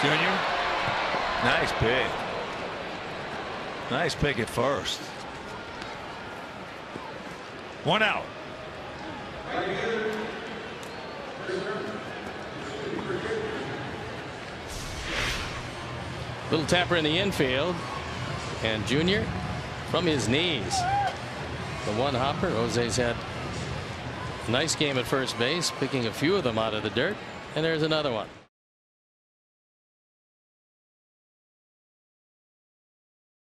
Junior. Nice pick. Nice pick at first. One out. Little tapper in the infield. And Junior from his knees. The one hopper. Jose's had nice game at first base, picking a few of them out of the dirt. And there's another one.